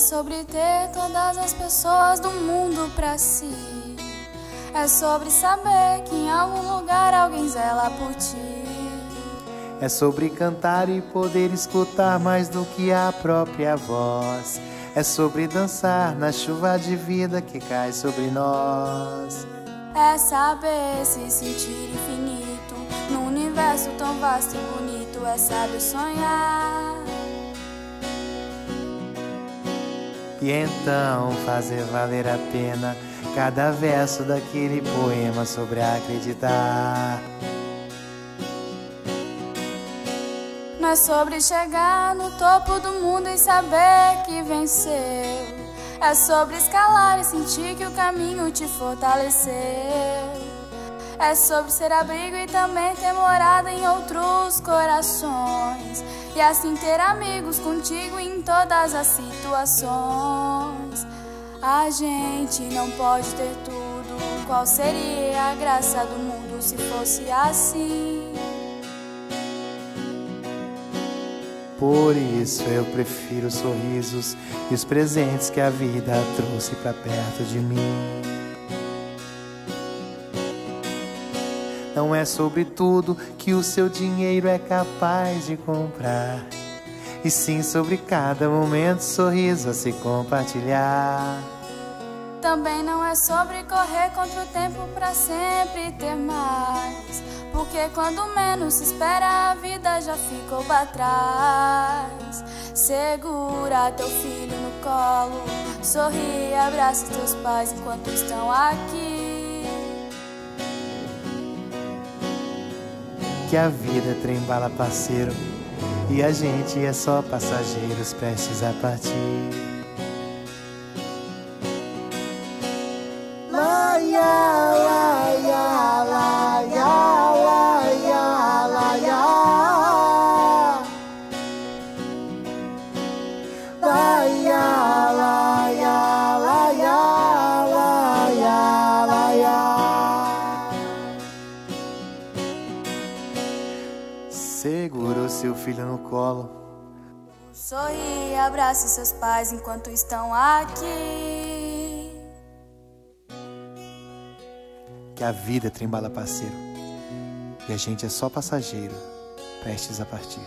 sobre ter todas as pessoas do mundo pra si. É sobre saber que em algum lugar alguém zela por ti. É sobre cantar e poder escutar mais do que a própria voz. É sobre dançar na chuva de vida que cai sobre nós. É saber se sentir infinito num universo tão vasto e bonito. É sábio sonhar. E então fazer valer a pena cada verso daquele poema sobre acreditar. Não é sobre chegar no topo do mundo e saber que venceu. É sobre escalar e sentir que o caminho te fortaleceu. É sobre ser abrigo e também ter morada em outros corações. E assim ter amigos contigo em todas as situações. A gente não pode ter tudo. Qual seria a graça do mundo se fosse assim? Por isso eu prefiro sorrisos e os presentes que a vida trouxe para perto de mim. Não é sobre tudo que o seu dinheiro é capaz de comprar, e sim sobre cada momento sorriso a se compartilhar. Também não é sobre correr contra o tempo para sempre ter mais. Porque quando menos se espera, a vida já ficou para trás. Segura teu filho no colo, sorri, abraça teus pais enquanto estão aqui. Que a vida trem bala parceiro e a gente é só passageiros prestes a partir. Segura o seu filho no colo. Sorri, abrace seus pais enquanto estão aqui. Que a vida trembala parceiro. E a gente é só passageiro, prestes a partir.